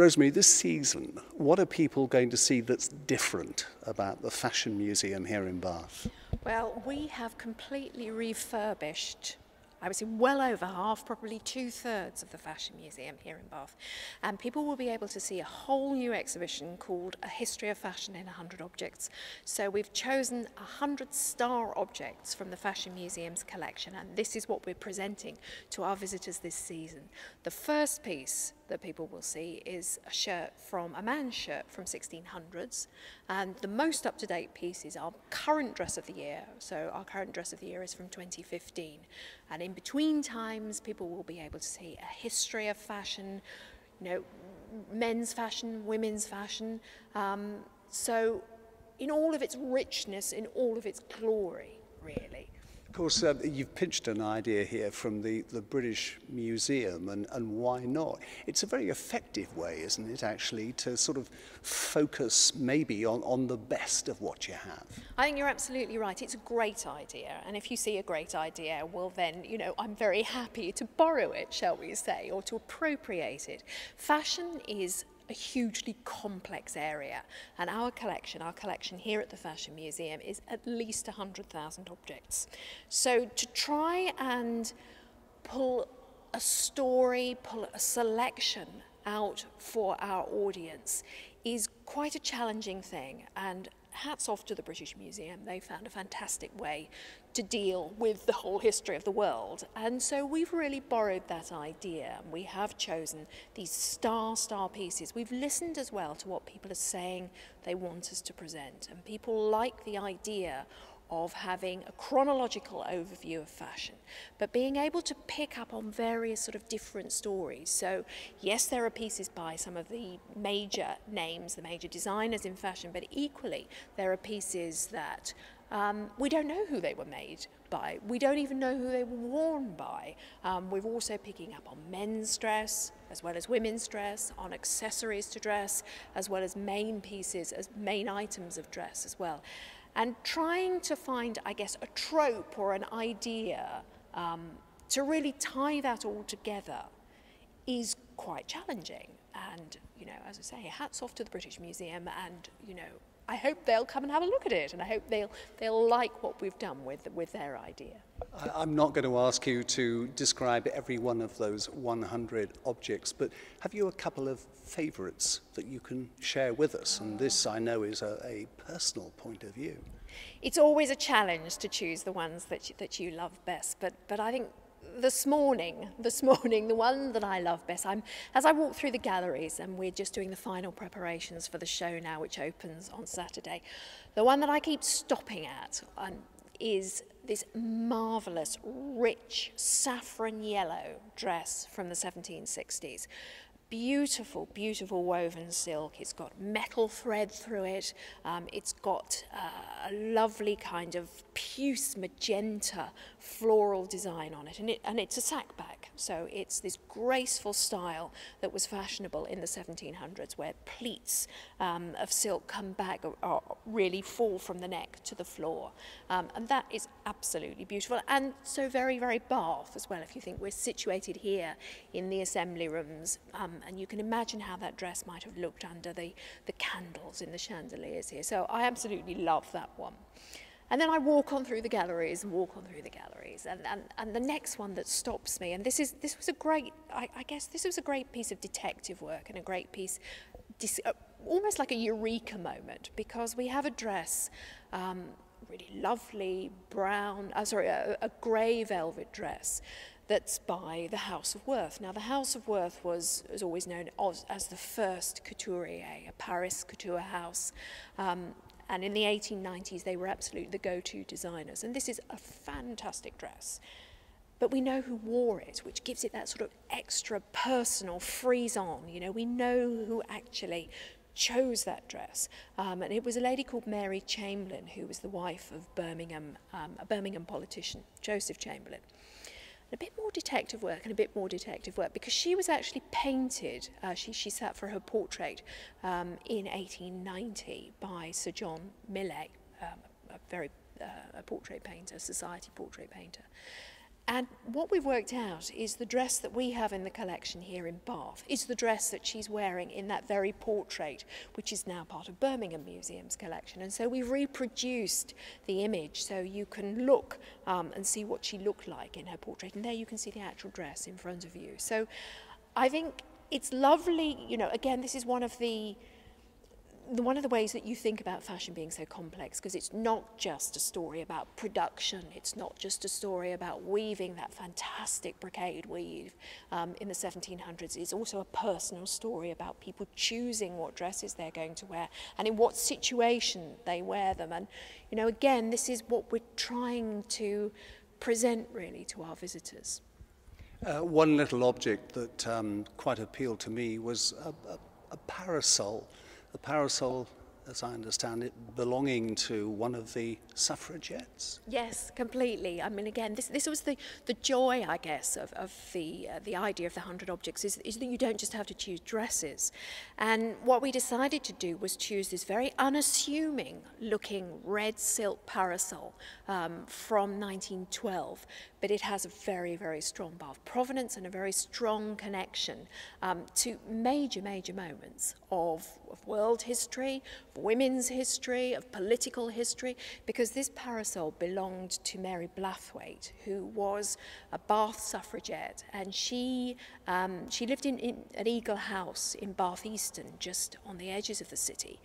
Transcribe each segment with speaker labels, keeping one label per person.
Speaker 1: Rosemary, this season, what are people going to see that's different about the Fashion Museum here in Bath?
Speaker 2: Well, we have completely refurbished I would say well over half, probably two thirds of the Fashion Museum here in Bath. And people will be able to see a whole new exhibition called A History of Fashion in 100 Objects. So we've chosen 100 star objects from the Fashion Museum's collection, and this is what we're presenting to our visitors this season. The first piece that people will see is a shirt from a man's shirt from 1600s and the most up-to-date piece is our current dress of the year. So our current dress of the year is from 2015 and in between times people will be able to see a history of fashion you know men's fashion women's fashion. Um, so in all of its richness in all of its glory really
Speaker 1: Of course, uh, you've pitched an idea here from the, the British Museum, and, and why not? It's a very effective way, isn't it, actually, to sort of focus maybe on, on the best of what you have.
Speaker 2: I think you're absolutely right. It's a great idea. And if you see a great idea, well, then, you know, I'm very happy to borrow it, shall we say, or to appropriate it. Fashion is a hugely complex area and our collection, our collection here at the Fashion Museum is at least 100,000 objects. So to try and pull a story, pull a selection out for our audience is quite a challenging thing and hats off to the British Museum. They found a fantastic way to deal with the whole history of the world. And so we've really borrowed that idea we have chosen these star star pieces. We've listened as well to what people are saying they want us to present and people like the idea of having a chronological overview of fashion, but being able to pick up on various sort of different stories. So, yes, there are pieces by some of the major names, the major designers in fashion, but equally, there are pieces that um, we don't know who they were made by. We don't even know who they were worn by. Um, we're also picking up on men's dress as well as women's dress, on accessories to dress, as well as main pieces, as main items of dress as well and trying to find, I guess, a trope or an idea um, to really tie that all together is quite challenging. And, you know, as I say, hats off to the British Museum and, you know, I hope they'll come and have a look at it and I hope they'll, they'll like what we've done with, with their idea.
Speaker 1: I, I'm not going to ask you to describe every one of those 100 objects, but have you a couple of favourites that you can share with us? And this, I know, is a, a personal point of view.
Speaker 2: It's always a challenge to choose the ones that you, that you love best, but, but I think this morning, this morning, the one that I love best, I'm, as I walk through the galleries, and we're just doing the final preparations for the show now, which opens on Saturday, the one that I keep stopping at um, is this marvellous, rich, saffron yellow dress from the 1760s. Beautiful, beautiful woven silk. It's got metal thread through it. Um, it's got uh, a lovely kind of puce magenta floral design on it. And, it. and it's a sack back. So it's this graceful style that was fashionable in the 1700s where pleats um, of silk come back or, or really fall from the neck to the floor. Um, and that is absolutely beautiful. And so very, very Bath as well. If you think we're situated here in the assembly rooms and you can imagine how that dress might have looked under the, the candles in the chandeliers here. So I absolutely love that one. And then I walk on through the galleries and walk on through the galleries. And, and, and the next one that stops me, and this, is, this was a great, I, I guess this was a great piece of detective work and a great piece, uh, almost like a eureka moment, because we have a dress, um, really lovely brown, uh, sorry, a, a grey velvet dress that's by the House of Worth. Now, the House of Worth was, was always known as, as the first couturier, a Paris couture house. Um, and in the 1890s, they were absolutely the go-to designers. And this is a fantastic dress. But we know who wore it, which gives it that sort of extra personal frisson. You know, we know who actually chose that dress. Um, and it was a lady called Mary Chamberlain, who was the wife of Birmingham, um, a Birmingham politician, Joseph Chamberlain a bit more detective work and a bit more detective work because she was actually painted, uh, she, she sat for her portrait um, in 1890 by Sir John Millais, um, a very uh, a portrait painter, society portrait painter. And what we've worked out is the dress that we have in the collection here in Bath is the dress that she's wearing in that very portrait, which is now part of Birmingham Museum's collection. And so we've reproduced the image so you can look um, and see what she looked like in her portrait. And there you can see the actual dress in front of you. So I think it's lovely, you know, again, this is one of the the, one of the ways that you think about fashion being so complex because it's not just a story about production it's not just a story about weaving that fantastic brocade weave um, in the 1700s it's also a personal story about people choosing what dresses they're going to wear and in what situation they wear them. And you know again this is what we're trying to present really to our visitors.
Speaker 1: Uh, one little object that um, quite appealed to me was a, a, a parasol the parasol, as I understand it, belonging to one of the suffragettes.
Speaker 2: Yes, completely. I mean, again, this, this was the, the joy, I guess, of, of the, uh, the idea of the 100 objects is, is that you don't just have to choose dresses. And what we decided to do was choose this very unassuming looking red silk parasol um, from 1912 but it has a very, very strong Bath provenance and a very strong connection um, to major, major moments of, of world history, of women's history, of political history, because this parasol belonged to Mary Blathwayt, who was a Bath suffragette, and she, um, she lived in, in an Eagle House in Batheaston, just on the edges of the city.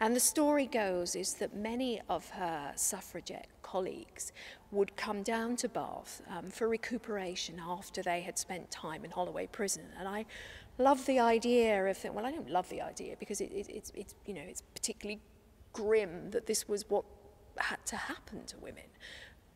Speaker 2: And the story goes is that many of her suffragette colleagues would come down to Bath um, for recuperation after they had spent time in Holloway Prison. And I love the idea of, well, I don't love the idea because it, it, it's, it's, you know, it's particularly grim that this was what had to happen to women.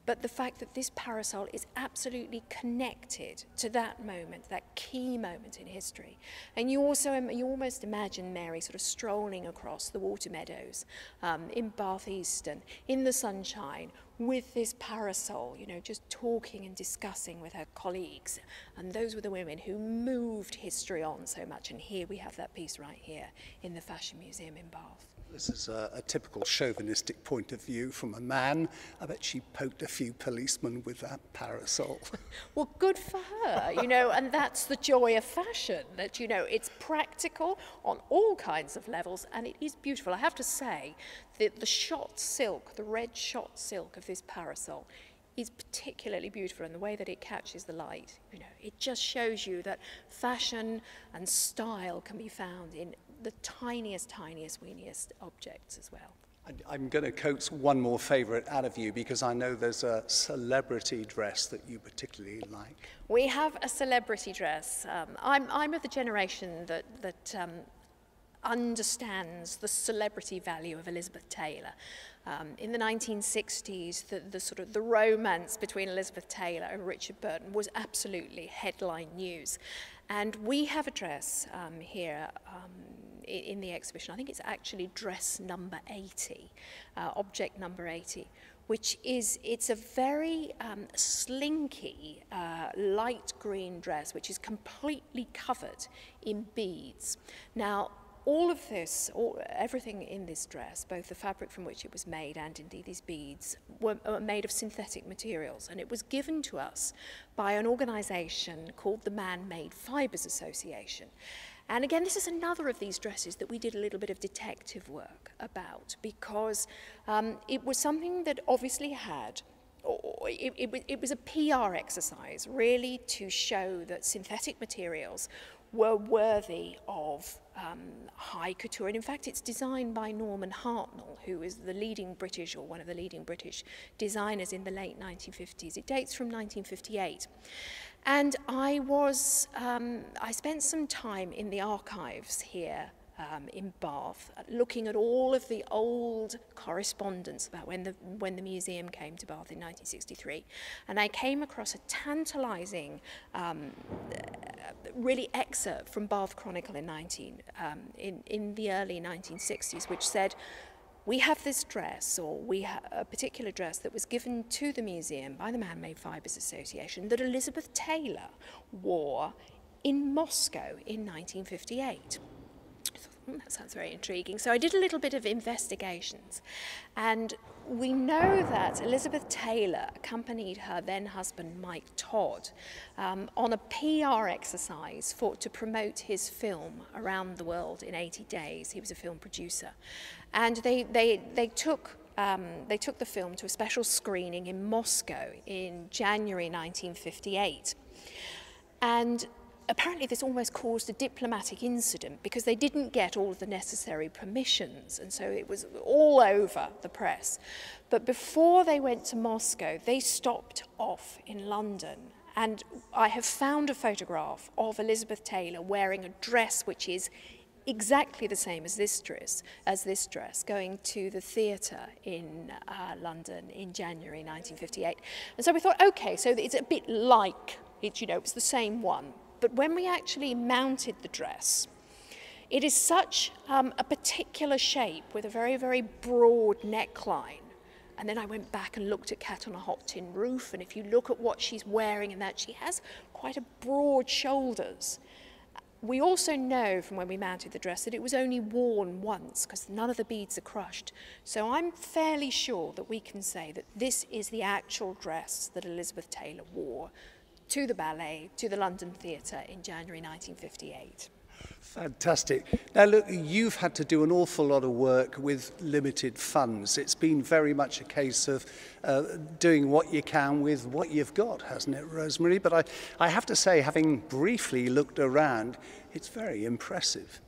Speaker 2: But the fact that this parasol is absolutely connected to that moment, that key moment in history. And you also, you almost imagine Mary sort of strolling across the water meadows um, in Batheaston, in the sunshine, with this parasol, you know, just talking and discussing with her colleagues. And those were the women who moved history on so much. And here we have that piece right here in the Fashion Museum in Bath.
Speaker 1: This is a, a typical chauvinistic point of view from a man. I bet she poked a few policemen with that parasol.
Speaker 2: well, good for her, you know, and that's the joy of fashion, that, you know, it's practical on all kinds of levels, and it is beautiful. I have to say that the shot silk, the red shot silk of this parasol, is particularly beautiful in the way that it catches the light. You know, it just shows you that fashion and style can be found in the tiniest, tiniest, weeniest objects as well.
Speaker 1: I'm going to coax one more favourite out of you because I know there's a celebrity dress that you particularly like.
Speaker 2: We have a celebrity dress. Um, I'm, I'm of the generation that, that um, understands the celebrity value of Elizabeth Taylor. Um, in the 1960s, the, the sort of the romance between Elizabeth Taylor and Richard Burton was absolutely headline news. And we have a dress um, here um, in the exhibition. I think it's actually dress number 80, uh, object number 80, which is, it's a very um, slinky uh, light green dress, which is completely covered in beads. Now, all of this, all, everything in this dress, both the fabric from which it was made and indeed these beads, were, were made of synthetic materials. And it was given to us by an organization called the Man-Made Fibers Association. And again, this is another of these dresses that we did a little bit of detective work about because um, it was something that obviously had it, it, it was a PR exercise, really, to show that synthetic materials were worthy of um, high couture. And in fact, it's designed by Norman Hartnell, who is the leading British, or one of the leading British designers in the late 1950s. It dates from 1958. And I was, um, I spent some time in the archives here um, in Bath, looking at all of the old correspondence about when the, when the museum came to Bath in 1963. And I came across a tantalizing, um, really excerpt from Bath Chronicle in, 19, um, in, in the early 1960s, which said, we have this dress, or we have a particular dress that was given to the museum by the Man-Made Fibers Association that Elizabeth Taylor wore in Moscow in 1958. Mm, that sounds very intriguing. So I did a little bit of investigations, and we know that Elizabeth Taylor accompanied her then husband Mike Todd um, on a PR exercise for to promote his film around the world in 80 days. He was a film producer, and they they they took um, they took the film to a special screening in Moscow in January 1958. And apparently this almost caused a diplomatic incident because they didn't get all of the necessary permissions and so it was all over the press. But before they went to Moscow, they stopped off in London and I have found a photograph of Elizabeth Taylor wearing a dress which is exactly the same as this dress, as this dress, going to the theatre in uh, London in January 1958. And so we thought, okay, so it's a bit like, it, you know, it's the same one. But when we actually mounted the dress, it is such um, a particular shape with a very, very broad neckline. And then I went back and looked at Cat on a Hot Tin Roof. And if you look at what she's wearing and that, she has quite a broad shoulders. We also know from when we mounted the dress that it was only worn once because none of the beads are crushed. So I'm fairly sure that we can say that this is the actual dress that Elizabeth Taylor wore to the ballet, to the London Theatre in January 1958.
Speaker 1: Fantastic. Now, look, you've had to do an awful lot of work with limited funds. It's been very much a case of uh, doing what you can with what you've got, hasn't it, Rosemary? But I, I have to say, having briefly looked around, it's very impressive.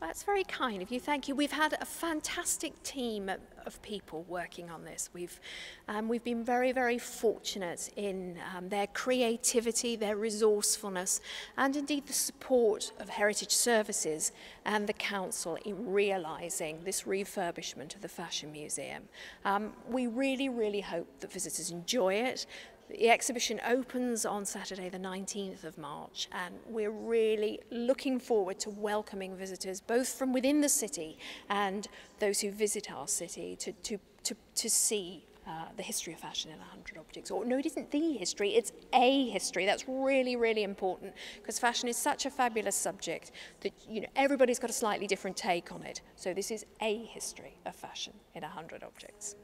Speaker 2: That's very kind of you. Thank you. We've had a fantastic team of people working on this. We've, um, we've been very, very fortunate in um, their creativity, their resourcefulness, and indeed the support of Heritage Services and the Council in realising this refurbishment of the Fashion Museum. Um, we really, really hope that visitors enjoy it, The exhibition opens on Saturday the 19th of March and we're really looking forward to welcoming visitors both from within the city and those who visit our city to, to, to, to see uh, the history of fashion in 100 objects. Or no, it isn't the history, it's a history. That's really, really important because fashion is such a fabulous subject that you know everybody's got a slightly different take on it. So this is a history of fashion in 100 objects.